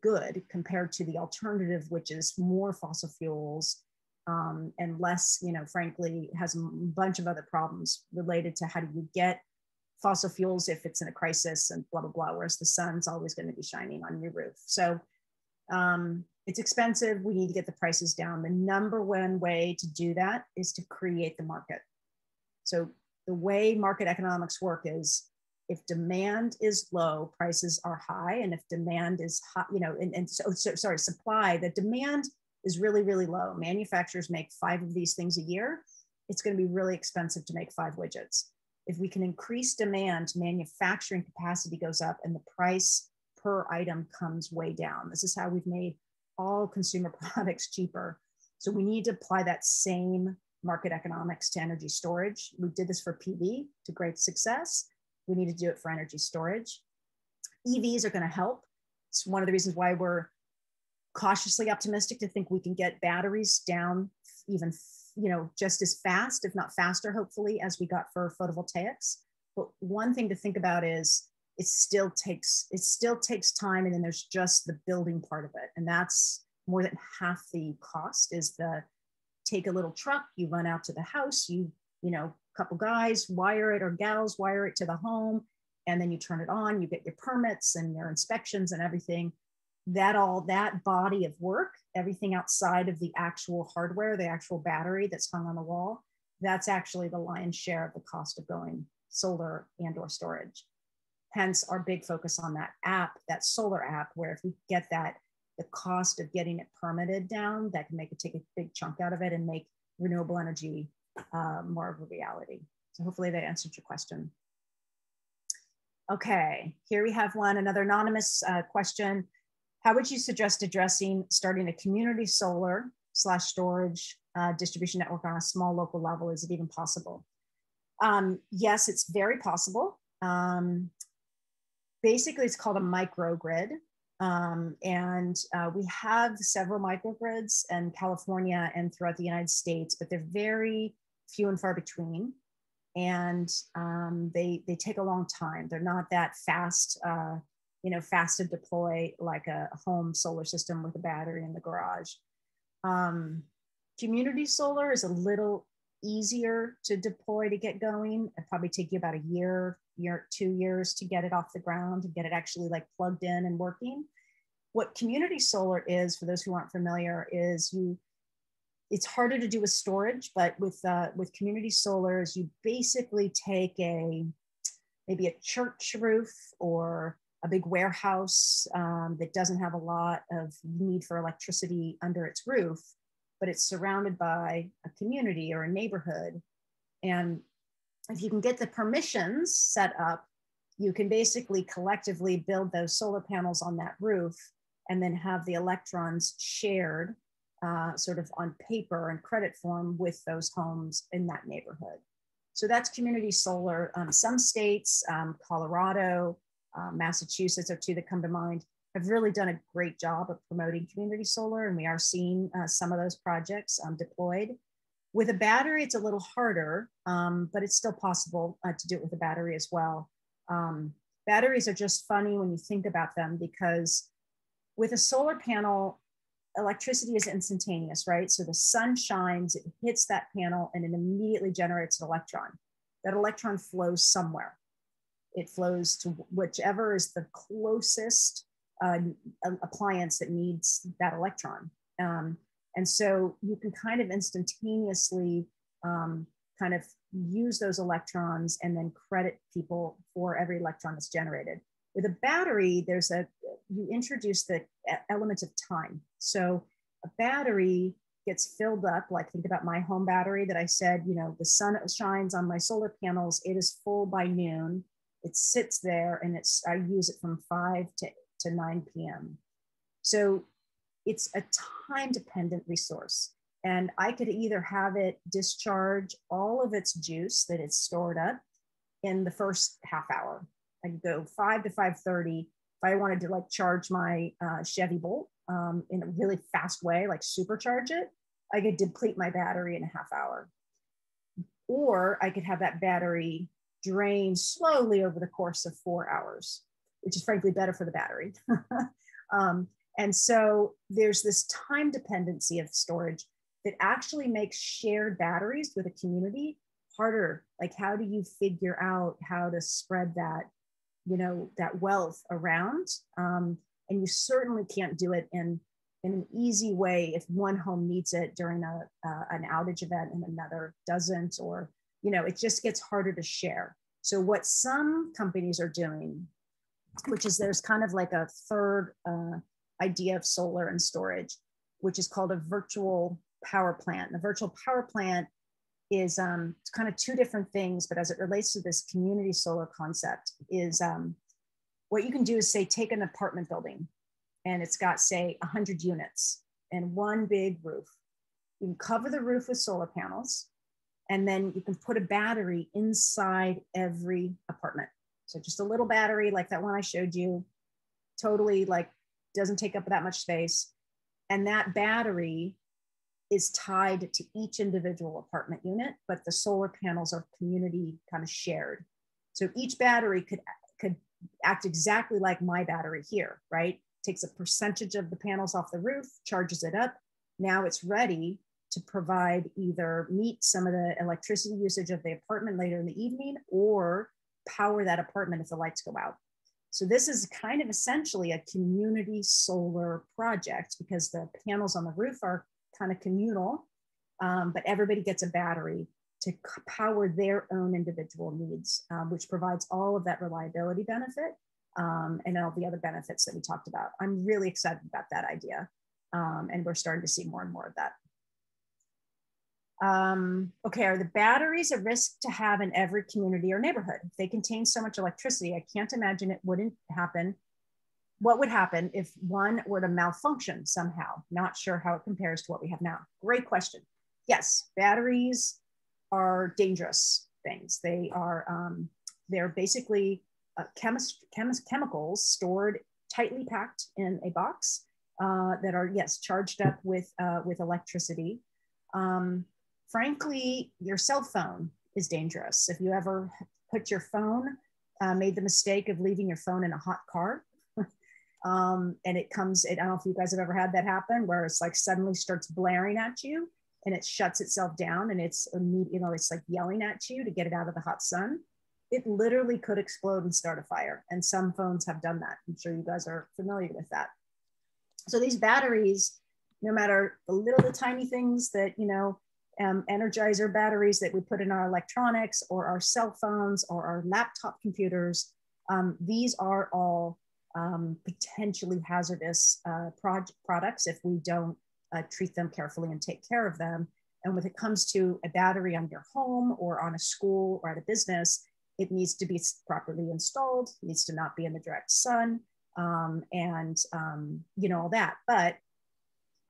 S2: good compared to the alternative, which is more fossil fuels um, and less, you know, frankly, has a bunch of other problems related to how do you get fossil fuels if it's in a crisis and blah, blah, blah, whereas the sun's always going to be shining on your roof. So um, it's expensive. We need to get the prices down. The number one way to do that is to create the market. So the way market economics work is if demand is low, prices are high. And if demand is high, you know, and, and so, so sorry, supply, the demand is really, really low. Manufacturers make five of these things a year. It's going to be really expensive to make five widgets if we can increase demand, manufacturing capacity goes up and the price per item comes way down. This is how we've made all consumer products cheaper. So we need to apply that same market economics to energy storage. We did this for PV to great success. We need to do it for energy storage. EVs are going to help. It's one of the reasons why we're cautiously optimistic to think we can get batteries down even you know, just as fast, if not faster, hopefully, as we got for photovoltaics. But one thing to think about is it still takes it still takes time, and then there's just the building part of it, and that's more than half the cost. Is the take a little truck, you run out to the house, you you know, couple guys wire it or gals wire it to the home, and then you turn it on, you get your permits and your inspections and everything. That all that body of work everything outside of the actual hardware the actual battery that's hung on the wall that's actually the lion's share of the cost of going solar and or storage. Hence our big focus on that app that SolarAPP where if we get that the cost of getting it permitted down that can make it take a big chunk out of it and make renewable energy uh, more of a reality so hopefully that answered your question okay here we have one another anonymous uh, question how would you suggest addressing starting a community solar slash storage uh, distribution network on a small local level? Is it even possible? Um, yes, it's very possible. Um, basically, it's called a microgrid. Um, and uh, we have several microgrids in California and throughout the United States, but they're very few and far between. And um, they, they take a long time. They're not that fast. Uh, you know, fast to deploy like a home solar system with a battery in the garage. Um, community solar is a little easier to deploy to get going. It probably take you about a year, year, two years to get it off the ground and get it actually like plugged in and working. What community solar is, for those who aren't familiar, is you. It's harder to do with storage, but with uh, with community solar, is you basically take a maybe a church roof or a big warehouse um, that doesn't have a lot of need for electricity under its roof, but it's surrounded by a community or a neighborhood. And if you can get the permissions set up, you can basically collectively build those solar panels on that roof and then have the electrons shared uh, sort of on paper and credit form with those homes in that neighborhood. So that's community solar. Um, some states, um, Colorado, uh, Massachusetts are two that come to mind, have really done a great job of promoting community solar, and we are seeing uh, some of those projects um, deployed. With a battery, it's a little harder, um, but it's still possible uh, to do it with a battery as well. Um, batteries are just funny when you think about them because with a solar panel, electricity is instantaneous, right? So the sun shines, it hits that panel, and it immediately generates an electron. That electron flows somewhere. It flows to whichever is the closest uh, appliance that needs that electron. Um, and so you can kind of instantaneously um, kind of use those electrons and then credit people for every electron that's generated. With a battery, there's a, you introduce the element of time. So a battery gets filled up, like think about my home battery that I said, you know, the sun shines on my solar panels, it is full by noon. It sits there and it's, I use it from 5 to, to 9 p.m. So it's a time dependent resource. And I could either have it discharge all of its juice that it's stored up in the first half hour. I could go 5 to 5.30 if I wanted to like charge my uh, Chevy Bolt um, in a really fast way, like supercharge it, I could deplete my battery in a half hour. Or I could have that battery drain slowly over the course of four hours, which is frankly better for the battery. um, and so there's this time dependency of storage that actually makes shared batteries with a community harder. Like, how do you figure out how to spread that, you know, that wealth around? Um, and you certainly can't do it in in an easy way if one home needs it during a uh, an outage event and another doesn't or you know it just gets harder to share so what some companies are doing which is there's kind of like a third uh, idea of solar and storage which is called a virtual power plant and the virtual power plant is um, it's kind of two different things but as it relates to this community solar concept is um, what you can do is say, take an apartment building and it's got say 100 units and one big roof. You can cover the roof with solar panels and then you can put a battery inside every apartment. So just a little battery like that one I showed you, totally like doesn't take up that much space. And that battery is tied to each individual apartment unit, but the solar panels are community kind of shared. So each battery could could act exactly like my battery here, right? Takes a percentage of the panels off the roof, charges it up. Now it's ready to provide either meet some of the electricity usage of the apartment later in the evening or power that apartment if the lights go out. So this is kind of essentially a community solar project because the panels on the roof are kind of communal, um, but everybody gets a battery to power their own individual needs, um, which provides all of that reliability benefit um, and all the other benefits that we talked about. I'm really excited about that idea. Um, and we're starting to see more and more of that. Um, okay, are the batteries a risk to have in every community or neighborhood? They contain so much electricity, I can't imagine it wouldn't happen. What would happen if one were to malfunction somehow? Not sure how it compares to what we have now. Great question. Yes, batteries are dangerous things. They are um, they're basically uh, chemist, chemist, chemicals stored tightly packed in a box uh, that are yes charged up with uh, with electricity. Um, frankly, your cell phone is dangerous. If you ever put your phone, uh, made the mistake of leaving your phone in a hot car. Um, and it comes, I don't know if you guys have ever had that happen where it's like suddenly starts blaring at you and it shuts itself down and it's you know it's like yelling at you to get it out of the hot sun. It literally could explode and start a fire. And some phones have done that. I'm sure you guys are familiar with that. So these batteries no matter the little the tiny things that you know um, energizer batteries that we put in our electronics or our cell phones or our laptop computers um, these are all um, potentially hazardous uh, products if we don't uh, treat them carefully and take care of them. And when it comes to a battery on your home or on a school or at a business, it needs to be properly installed, needs to not be in the direct sun, um, and um, you know all that. But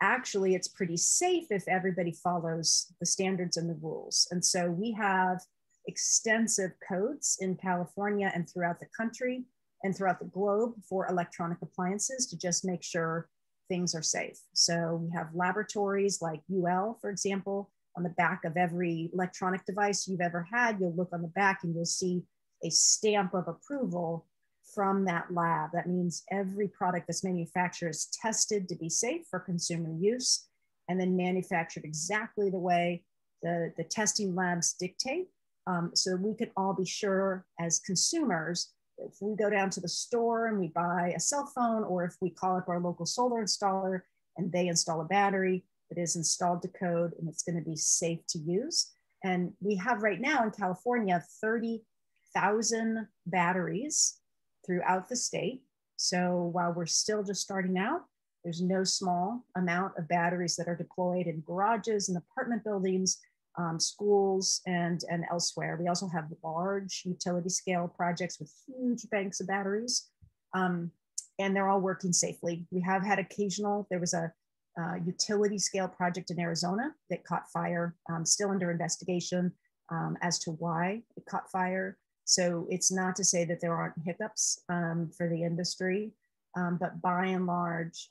S2: actually, it's pretty safe if everybody follows the standards and the rules. And so we have extensive codes in California and throughout the country and throughout the globe for electronic appliances to just make sure things are safe. So we have laboratories like UL, for example, on the back of every electronic device you've ever had. You'll look on the back and you'll see a stamp of approval from that lab. That means every product that's manufactured is tested to be safe for consumer use and then manufactured exactly the way the, the testing labs dictate. Um, so we can all be sure as consumers, if we go down to the store and we buy a cell phone, or if we call up our local solar installer and they install a battery that is installed to code and it's going to be safe to use. And we have right now in California 30,000 batteries throughout the state. So while we're still just starting out, there's no small amount of batteries that are deployed in garages and apartment buildings, um, schools, and, and elsewhere. We also have large utility scale projects with huge banks of batteries, um, and they're all working safely. We have had occasional, there was a uh, utility scale project in Arizona that caught fire, um, still under investigation um, as to why it caught fire. So it's not to say that there aren't hiccups um, for the industry, um, but by and large,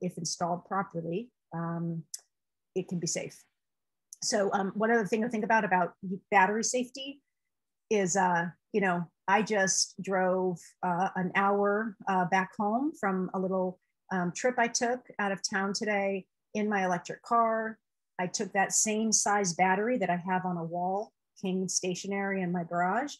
S2: if installed properly, it can be safe. So um, one other thing to think about about battery safety is, uh, you know, I just drove uh, an hour uh, back home from a little um, trip I took out of town today in my electric car. I took that same size battery that I have on a wall, came stationary in my garage,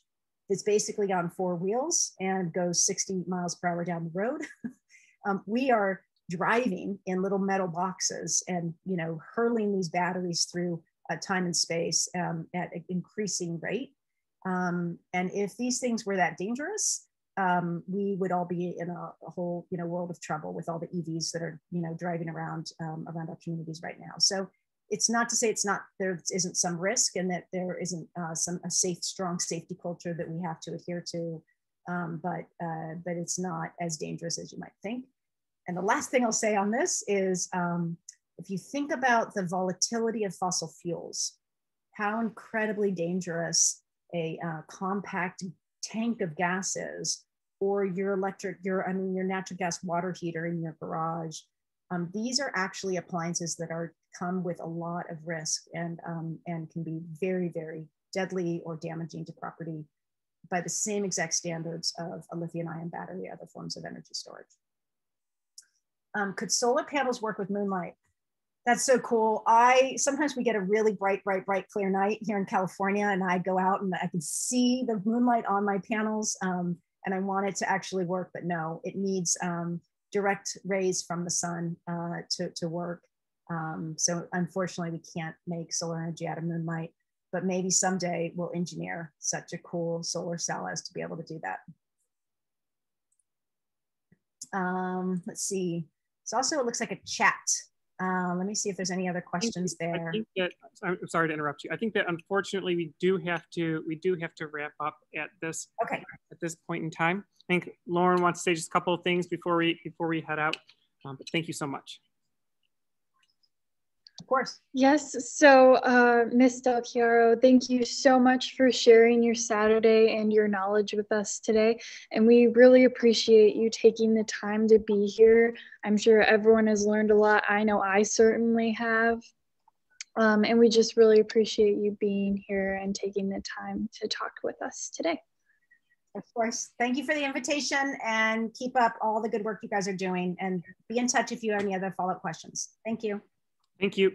S2: it's basically on four wheels and goes 60 miles per hour down the road. um, we are driving in little metal boxes and you know hurling these batteries through time and space um, at an increasing rate. Um, and if these things were that dangerous, um, we would all be in a, a, whole you know world of trouble with all the EVs that are you know driving around um, around our communities right now. So it's not to say it's not there isn't some risk and that there isn't uh, some a safe strong safety culture that we have to adhere to um, but uh, but it's not as dangerous as you might think and the last thing i'll say on this is um, if you think about the volatility of fossil fuels how incredibly dangerous a uh, compact tank of gas is or your electric your i mean your natural gas water heater in your garage um, these are actually appliances that are come with a lot of risk and, um, and can be very, very deadly or damaging to property by the same exact standards of a lithium ion battery, other forms of energy storage. Um, could solar panels work with moonlight? That's so cool. I sometimes we get a really bright, bright, bright, clear night here in California, and I go out and I can see the moonlight on my panels, um, and I want it to actually work, but no, it needs um, direct rays from the sun uh, to, to work. Um, so unfortunately, we can't make solar energy out of moonlight, but maybe someday we'll engineer such a cool solar cell as to be able to do that. Um, let's see. It's also, it looks like a chat. Uh, let me see if there's any other questions there.
S3: That, I'm sorry to interrupt you. I think that unfortunately we do have to we do have to wrap up at this
S2: okay
S3: at this point in time. I think Lauren wants to say just a couple of things before we before we head out. Um, but thank you so much.
S2: Of course.
S1: Yes. So, uh, Ms. Del Chiaro, thank you so much for sharing your Saturday and your knowledge with us today. And we really appreciate you taking the time to be here. I'm sure everyone has learned a lot. I know I certainly have. Um, and we just really appreciate you being here and taking the time to talk with us today.
S2: Of course. Thank you for the invitation and keep up all the good work you guys are doing. And be in touch if you have any other follow up questions. Thank you.
S3: Thank you.